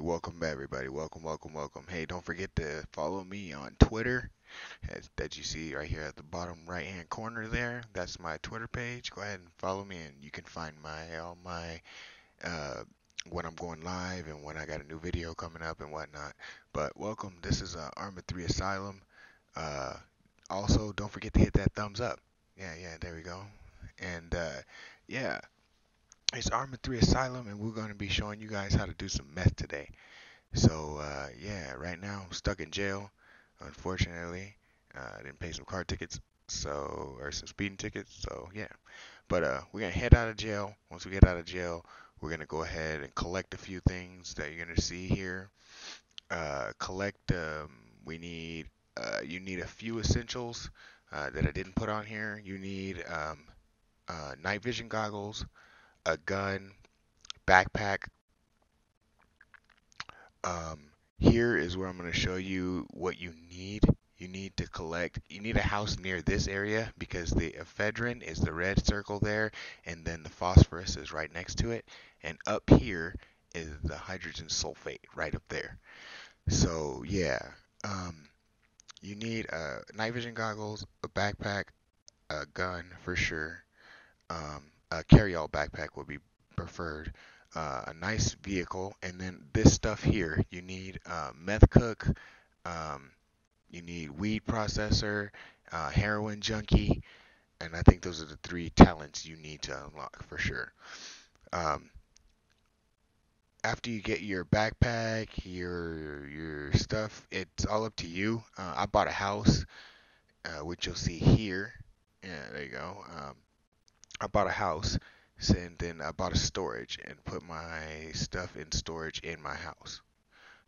welcome everybody. Welcome, welcome, welcome. Hey, don't forget to follow me on Twitter as, that you see right here at the bottom right hand corner there. That's my Twitter page. Go ahead and follow me, and you can find my all my uh, when I'm going live and when I got a new video coming up and whatnot. But welcome. This is uh, Arma 3 Asylum. Uh, also, don't forget to hit that thumbs up. Yeah, yeah, there we go. And uh, yeah, it's Arma 3 Asylum, and we're going to be showing you guys how to do some meth today. So, uh, yeah, right now I'm stuck in jail, unfortunately. Uh, I didn't pay some car tickets, so, or some speeding tickets, so, yeah. But uh, we're going to head out of jail. Once we get out of jail, we're going to go ahead and collect a few things that you're going to see here. Uh, collect, um, we need, uh, you need a few essentials uh, that I didn't put on here. You need um, night vision goggles, a gun, backpack. Um, here is where I'm going to show you what you need. You need to collect, you need a house near this area because the ephedrine is the red circle there, and then the phosphorus is right next to it. And up here is the hydrogen sulfate right up there. So, yeah, um, you need uh, night vision goggles, a backpack, a gun for sure, um, a carry-all backpack would be preferred. Uh, a nice vehicle, and then this stuff here. You need uh, meth cook, um, you need weed processor, uh, heroin junkie, and I think those are the three talents you need to unlock for sure. Um, after you get your backpack, your your stuff, it's all up to you. Uh, I bought a house, uh, which you'll see here. Yeah, there you go. Um, I bought a house, and then I bought a storage and put my stuff in storage in my house.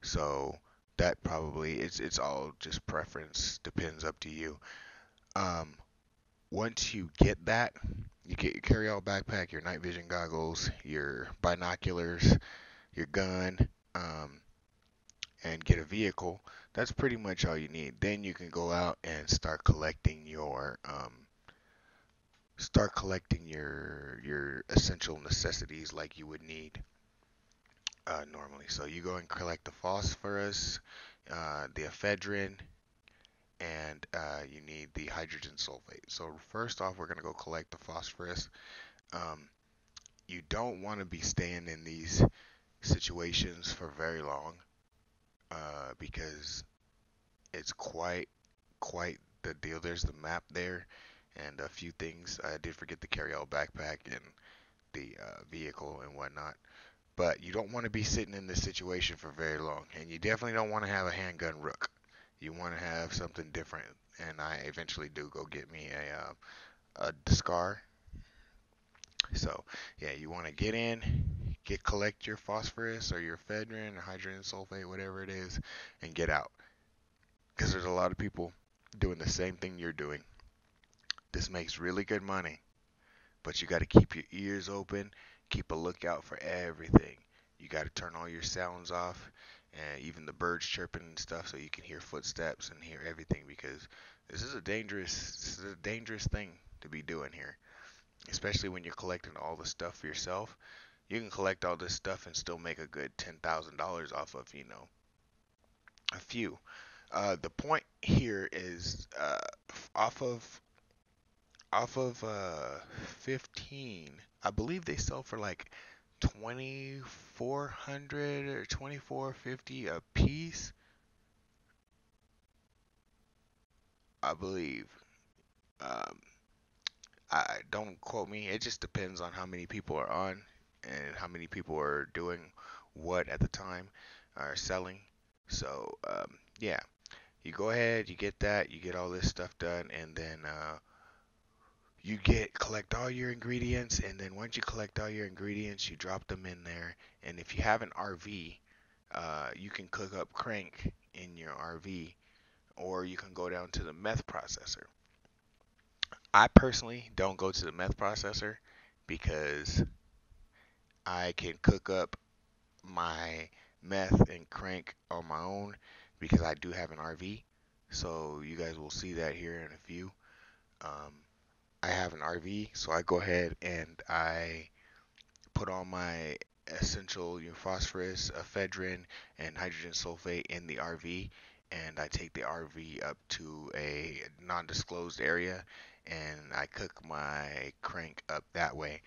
So that probably it's it's all just preference, depends up to you. Um, once you get that, you get your carry-all backpack, your night vision goggles, your binoculars, your gun, um, and get a vehicle. That's pretty much all you need. Then you can go out and start collecting your um, start collecting your your essential necessities like you would need uh, normally. So you go and collect the phosphorus, uh, the ephedrine, and uh, you need the hydrogen sulfate. So first off, we're gonna go collect the phosphorus. Um, you don't want to be staying in these situations for very long uh, because it's quite quite the deal. There's the map there and a few things. I did forget to carry out backpack and the uh, vehicle and whatnot. But you don't want to be sitting in this situation for very long, and you definitely don't want to have a handgun rook. You want to have something different, and I eventually do go get me a uh, a Scar. So yeah, you want to get in, get collect your phosphorus or your ephedrine or hydrogen sulfate, whatever it is, and get out. Because there's a lot of people doing the same thing you're doing. This makes really good money, but you got to keep your ears open, keep a lookout for everything. You got to turn all your sounds off, and even the birds chirping and stuff, so you can hear footsteps and hear everything. Because this is a dangerous, this is a dangerous thing to be doing here, especially when you're collecting all the stuff for yourself. You can collect all this stuff and still make a good ten thousand dollars off of, you know, a few. Uh, the point here is uh, off of off of uh 15 i believe they sell for like 2400 or 2450 a piece. I believe um i don't quote me it just depends on how many people are on and how many people are doing what at the time are selling. So um yeah you go ahead you get that you get all this stuff done and then uh you get collect all your ingredients and then once you collect all your ingredients you drop them in there. And if you have an rv uh, you can cook up crank in your rv or you can go down to the meth processor. I personally don't go to the meth processor because i can cook up my meth and crank on my own because i do have an rv so you guys will see that here in a few. Um, I have an RV, so I go ahead and I put all my essential you know, phosphorus, ephedrine, and hydrogen sulfate in the RV, and I take the RV up to a non-disclosed area, and I cook my crank up that way,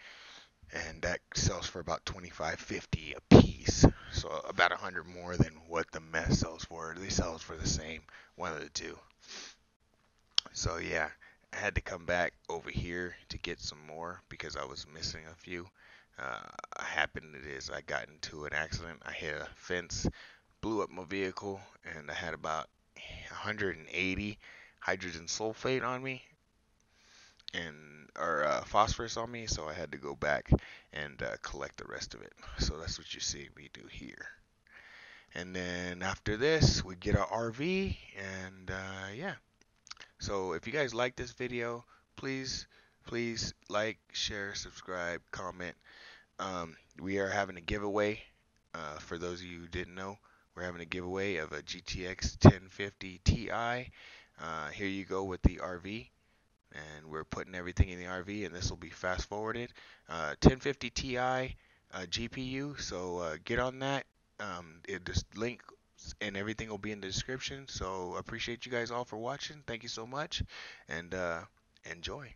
and that sells for about 25.50 a piece, so about a hundred more than what the mess sells for. They sell for the same, one of the two. So yeah, I had to come back over here to get some more because I was missing a few. Uh, happened it is I got into an accident. I hit a fence, blew up my vehicle, and I had about 180 hydrogen sulfate on me and or uh, phosphorus on me, so I had to go back and uh, collect the rest of it. So that's what you see me do here. And then after this, we get our RV, and uh, yeah. So if you guys like this video, please, please like, share, subscribe, comment. Um, we are having a giveaway. Uh, for those of you who didn't know, we're having a giveaway of a GTX 1050 Ti. Uh, here you go with the RV. And we're putting everything in the RV, and this will be fast forwarded. Uh, 1050 Ti uh, GPU, so uh, get on that. Um, it just link and everything will be in the description. So appreciate you guys all for watching. Thank you so much, and uh, enjoy.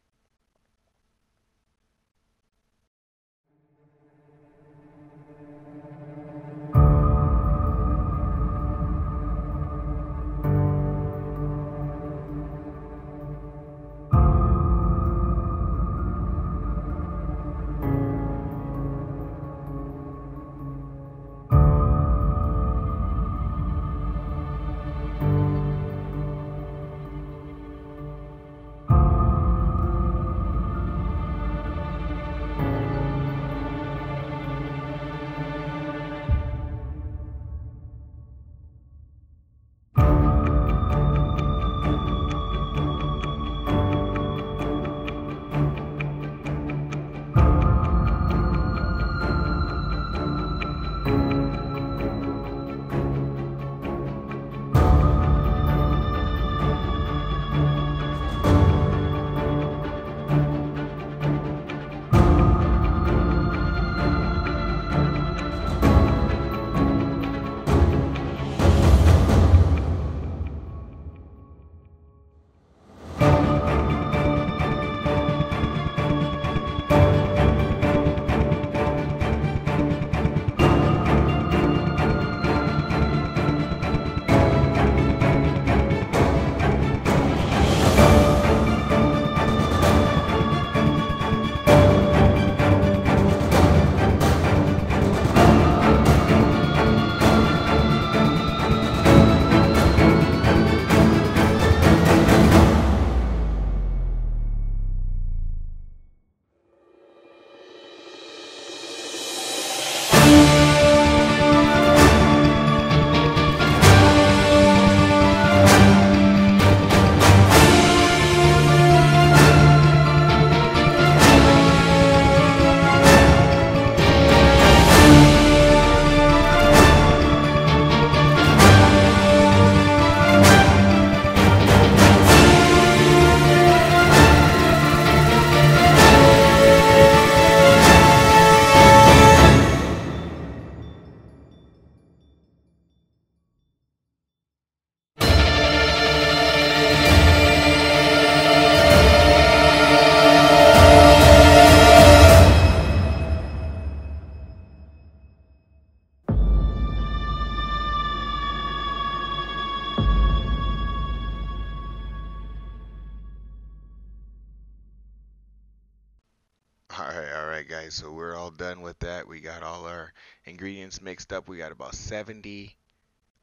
So we're all done with that. We got all our ingredients mixed up. We got about 70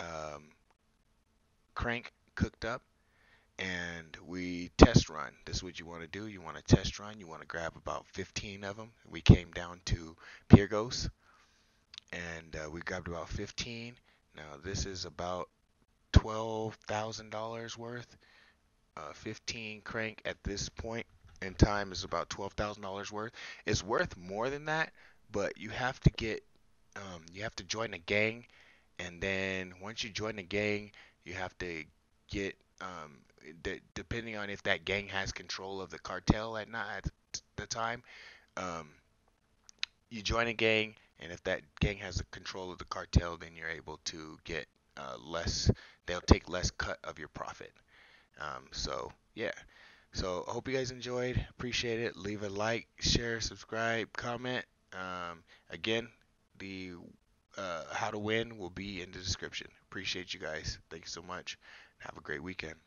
um, crank cooked up and we test run. This is what you want to do. You want to test run. You want to grab about 15 of them. We came down to Pyrgos, and uh, we grabbed about 15. Now this is about $12,000 worth. Uh, 15 crank at this point in time is about twelve thousand dollars worth. It's worth more than that, but you have to get um, you have to join a gang, and then once you join a gang, you have to get um, de- depending on if that gang has control of the cartel at not at the time. Um, you join a gang, and if that gang has the control of the cartel, then you're able to get uh, less. They'll take less cut of your profit. Um, so yeah. So I hope you guys enjoyed. Appreciate it. Leave a like, share, subscribe, comment. Um, again, the uh, how to win will be in the description. Appreciate you guys. Thank you so much. Have a great weekend.